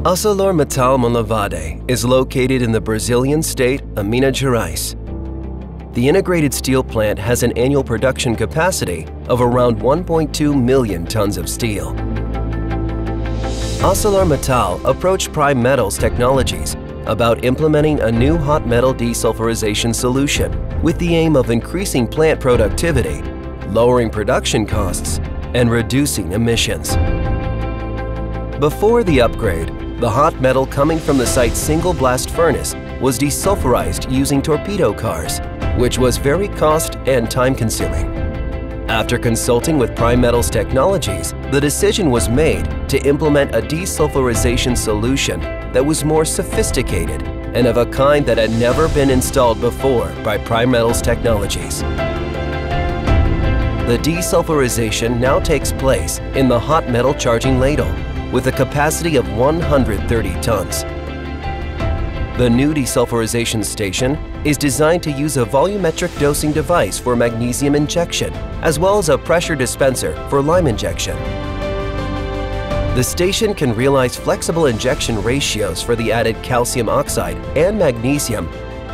ArcelorMittal Monlevade is located in the Brazilian state of Minas Gerais. The integrated steel plant has an annual production capacity of around 1.2 million tons of steel. ArcelorMittal approached Primetals Technologies about implementing a new hot metal desulfurization solution with the aim of increasing plant productivity, lowering production costs, and reducing emissions. Before the upgrade, the hot metal coming from the site's single blast furnace was desulfurized using torpedo cars, which was very cost and time consuming. After consulting with Primetals Technologies, the decision was made to implement a desulfurization solution that was more sophisticated and of a kind that had never been installed before by Primetals Technologies. The desulfurization now takes place in the hot metal charging ladle, with a capacity of 130 tons. The new desulfurization station is designed to use a volumetric dosing device for magnesium injection, as well as a pressure dispenser for lime injection. The station can realize flexible injection ratios for the added calcium oxide and magnesium,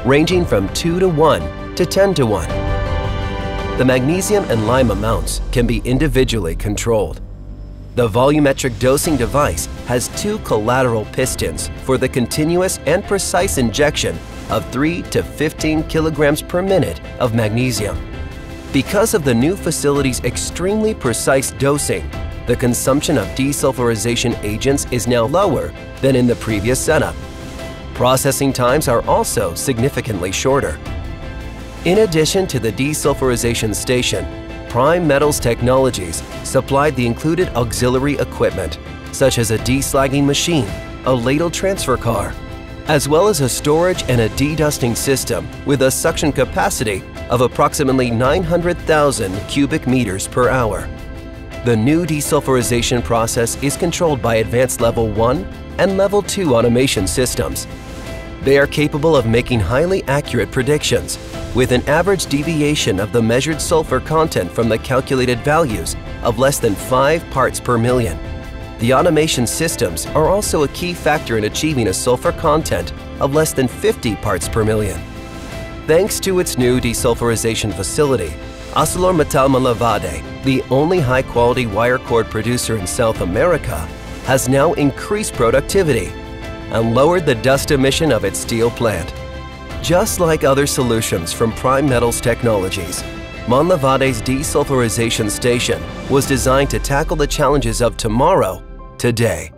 ranging from 2 to 1 to 10 to 1. The magnesium and lime amounts can be individually controlled. The volumetric dosing device has two collateral pistons for the continuous and precise injection of 3 to 15 kilograms per minute of magnesium. Because of the new facility's extremely precise dosing, the consumption of desulfurization agents is now lower than in the previous setup. Processing times are also significantly shorter. In addition to the desulfurization station, Primetals Technologies supplied the included auxiliary equipment, such as a deslagging machine, a ladle transfer car, as well as a storage and a dedusting system with a suction capacity of approximately 900,000 cubic meters per hour. The new desulfurization process is controlled by advanced Level 1 and Level 2 automation systems. They are capable of making highly accurate predictions with an average deviation of the measured sulfur content from the calculated values of less than 5 parts per million. The automation systems are also a key factor in achieving a sulfur content of less than 50 parts per million. Thanks to its new desulfurization facility, ArcelorMittal Monlevade, the only high-quality wire cord producer in South America, has now increased productivity and lowered the dust emission of its steel plant. Just like other solutions from Primetals Technologies, Monlevade's desulfurization station was designed to tackle the challenges of tomorrow, today.